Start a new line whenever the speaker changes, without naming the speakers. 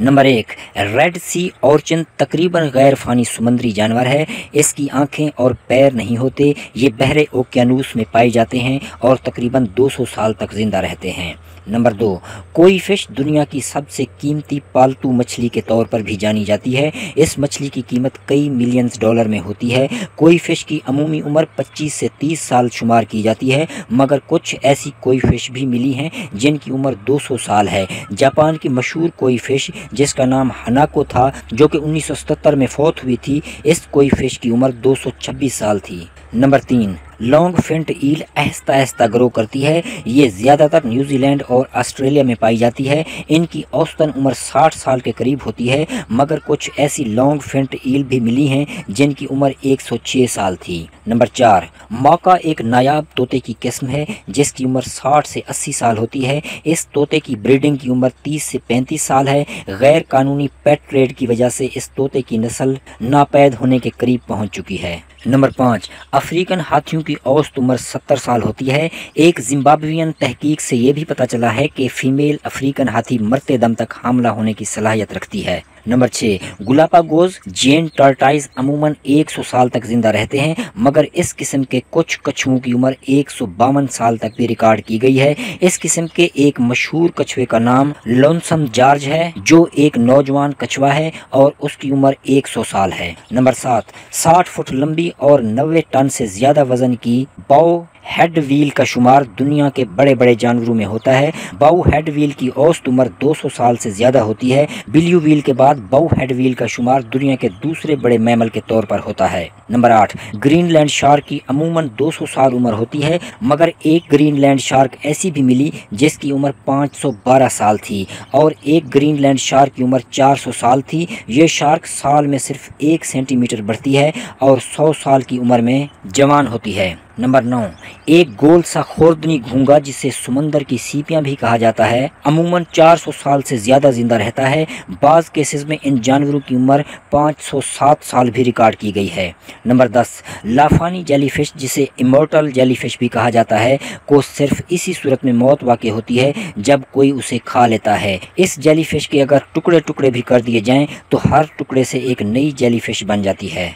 Number एक red सी ऑर्चिन तकरीबन गैर फानी समुद्री जानवर है। इसकी आँखें और पैर नहीं होते। ये बहरे ओकेानूस में पाए जाते हैं और तकरीबन 200 साल तक ज़िंदा रहते हैं। नंबर दो, कोई फ़िश दुनिया की सबसे कीमती पालतू मछली के तौर पर भी जानी जाती है। इस मछली की कीमत कई मिलियंस डॉलर में होती है। कोई फ़िश की अमूमी उम्र 25 से 30 साल शुमार की जाती है, मगर कुछ ऐसी कोई फ़िश भी मिली हैं जिनकी उम्र 200 साल है। जापान की मशहूर कोई फ़िश, जिसका नाम हनाको था, जो कि उन्नीस में फौत हुई थी, इस कोई फ़िश की उम्र 226 साल थी। नंबर तीन लॉन्ग फिंट ईल आहिस्ता आहिस्ता ग्रो करती है। ये ज़्यादातर न्यूजीलैंड और ऑस्ट्रेलिया में पाई जाती है। इनकी औसतन उम्र 60 साल के करीब होती है, मगर कुछ ऐसी लॉन्ग फिंट ईल भी मिली हैं, जिनकी उम्र 106 साल थी। नंबर चार, मौका एक नायाब तोते की किस्म है, जिसकी उम्र 60 से 80 साल होती है। इस तोते की ब्रीडिंग की उम्र 30 से 35 साल है। गैर कानूनी पेट ट्रेड की वजह से इस तोते की नस्ल नापैद होने के करीब पहुँच चुकी है। नंबर पाँच, अफ्रीकन हाथियों की औसत उम्र सत्तर साल होती है। एक जिम्बाब्वियन तहकीक से यह भी पता चला है कि फ़ीमेल अफ्रीकन हाथी मरते दम तक हमला होने की सलाहियत रखती है। नंबर छः गुलापागोज, जेन टर्टाइज अमूमन 100 साल तक ज़िंदा रहते हैं, मगर इस किस्म के कुछ कछुओं की उम्र एक सौ बावन साल तक भी रिकॉर्ड की गई है। इस किस्म के एक मशहूर कछुए का नाम लोनसम जॉर्ज है, जो एक नौजवान कछुआ है और उसकी उम्र 100 साल है। नंबर सात, साठ फुट लंबी और नब्बे टन से ज़्यादा वज़न की बाओ हेड व्हील का शुमार दुनिया के बड़े बड़े जानवरों में होता है। बाउ हेड व्हील की औसत उम्र 200 साल से ज़्यादा होती है। बिल्यू व्हील के बाद बाउ हेड व्हील का शुमार दुनिया के दूसरे बड़े मैमल के तौर पर होता है। नंबर आठ, ग्रीनलैंड शार्क की अमूमन 200 साल उम्र होती है, मगर एक ग्रीनलैंड शार्क ऐसी भी मिली जिसकी उम्र 512 साल थी और एक ग्रीनलैंड शार्क की उम्र 400 साल थी। ये शार्क साल में सिर्फ़ एक सेंटीमीटर बढ़ती है और 100 साल की उम्र में जवान होती है। नंबर नौ, एक गोल सा खोर्दनी घूँगा जिसे समंदर की सीपियाँ भी कहा जाता है, अमूमन 400 साल से ज़्यादा ज़िंदा रहता है। बाज केसेस में इन जानवरों की उम्र 507 साल भी रिकॉर्ड की गई है। नंबर 10 लाफानी जेलीफिश, जिसे इमोर्टल जेलीफिश भी कहा जाता है, को सिर्फ़ इसी सूरत में मौत वाक़ होती है जब कोई उसे खा लेता है। इस जेलीफिश के अगर टुकड़े टुकड़े भी कर दिए जाएँ तो हर टुकड़े से एक नई जेलीफिश बन जाती है।